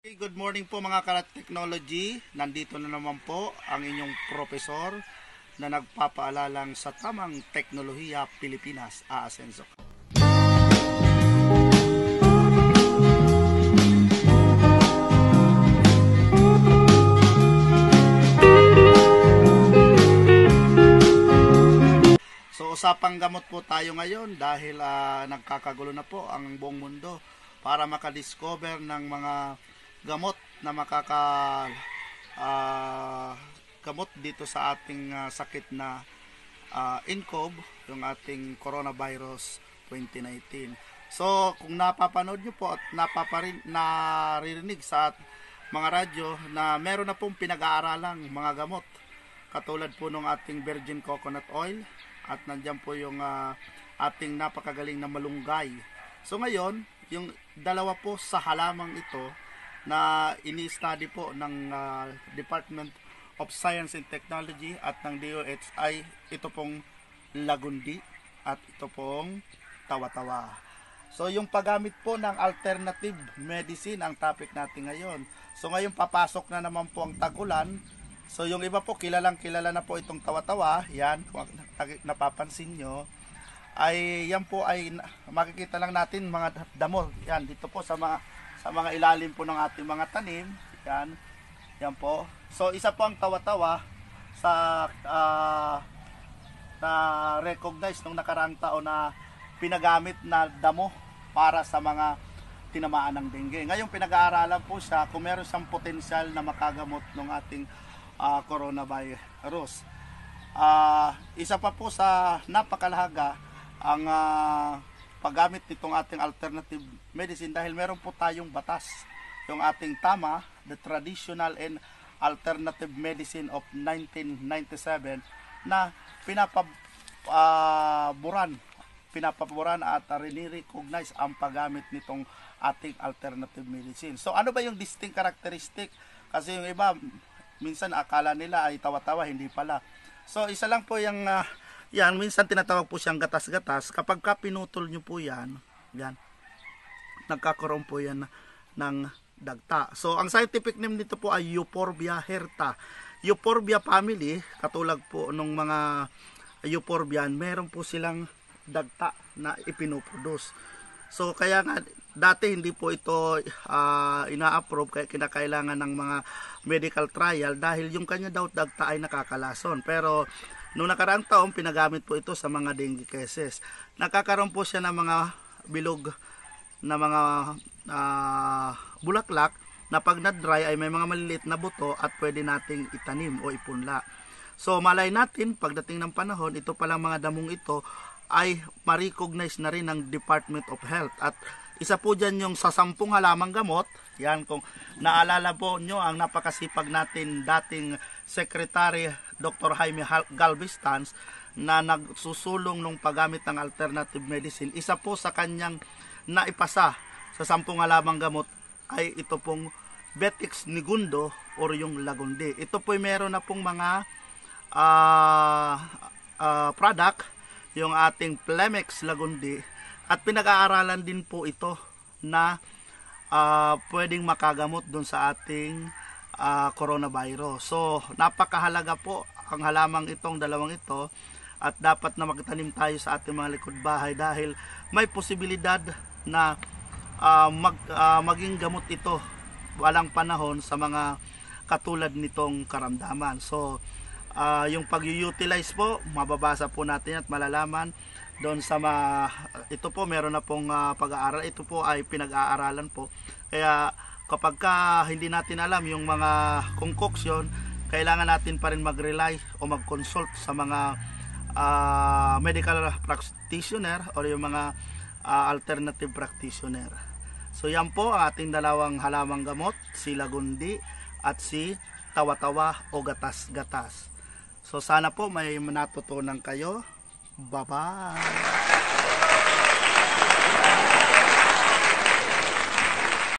Okay, Good morning po mga karat technology. Nandito na naman po ang inyong profesor na nagpapaalalang sa tamang teknolohiya Pilipinas, Aasenso. So usapang gamot po tayo ngayon dahil ah, nagkakagulo na po ang buong mundo para makadiscover ng mga gamot na makaka ah, gamot dito sa ating ah, sakit na uh, INCOV, yung ating coronavirus 2019. So kung napapanood nyo po at napaparin, naririnig sa mga radyo na meron na pong pinag-aaralang mga gamot katulad po ng ating virgin coconut oil at nandiyan po yung ah, ating napakagaling na malunggay. So ngayon, yung dalawa po sa halamang ito na ini-study po ng ah, Department of Science and Technology at ng DOH ay ito pong lagundi at ito pong tawa-tawa. So yung paggamit po ng alternative medicine ang topic natin ngayon. So ngayon papasok na naman po ang tagulan. So yung iba po kilalang kilala na po itong tawa-tawa. Yan, kung napapansin nyo. Ay yan po ay makikita lang natin mga damo. Yan dito po sa mga sa mga ilalim po ng ating mga tanim. Yan. Yan po. So isa po ang tawa-tawa sa ah, na recognize nung nakaraang taon na pinagamit na damo para sa mga tinamaan ng dengue. Ngayon pinag-aaralan po siya kung meron siyang potensyal na makagamot ng ating ah, coronavirus. Ah, isa pa po sa napakalahaga ang ah, paggamit nitong ating alternative medicine dahil meron po tayong batas yung ating tama the traditional and alternative medicine of 1997 na pinapaburan pinapaboran at rini-recognize ang paggamit nitong ating alternative medicine. So ano ba yung distinct characteristic? Kasi yung iba minsan akala nila ay tawa-tawa, hindi pala. So isa lang po yung ah, yan, minsan tinatawag po siyang gatas-gatas. Kapag ka pinutol nyo po yan, yan, nagkakaroon po yan ng dagta. So, ang scientific name nito po ay Euphorbia herta. Euphorbia family, katulad po nung mga Euphorbian, meron po silang dagta na ipinoproduce. So, kaya nga, dati hindi po ito ah, ina-approve kaya kinakailangan ng mga medical trial dahil yung kanya daw dagta ay nakakalason. Pero, Noong nakaraang taon, pinagamit po ito sa mga dengue cases. Nakakaroon po siya ng mga bilog na mga ah, bulaklak na pag na-dry ay may mga maliliit na buto at pwede nating itanim o ipunla. So malay natin pagdating ng panahon, ito palang mga damong ito ay ma-recognize na rin ng Department of Health at isa po dyan yung sa sampung halamang gamot, yan kung naalala po nyo ang napakasipag natin dating Secretary Dr. Jaime Galvestans na nagsusulong nung paggamit ng alternative medicine. Isa po sa kanyang naipasa sa sampung halamang gamot ay ito pong Betix nigundo or yung lagundi. Ito po meron na pong mga ah, ah, product, yung ating Plemex lagundi at pinag-aaralan din po ito na ah, pwedeng makagamot doon sa ating ah, coronavirus. So, napakahalaga po ang halamang itong dalawang ito at dapat na magtanim tayo sa ating mga likod bahay dahil may posibilidad na ah, mag, ah, maging gamot ito walang panahon sa mga katulad nitong karamdaman. So, ah, yung pag-utilize po, mababasa po natin at malalaman doon sa ma ito po meron na pong ah, pag-aaral ito po ay pinag-aaralan po kaya kapag ka hindi natin alam yung mga concoction kailangan natin pa rin mag-rely o mag-consult sa mga ah, medical practitioner o yung mga ah, alternative practitioner. So yan po ang ating dalawang halamang gamot si lagundi at si tawa-tawa o gatas-gatas. So sana po may natutunan kayo. Bye-bye.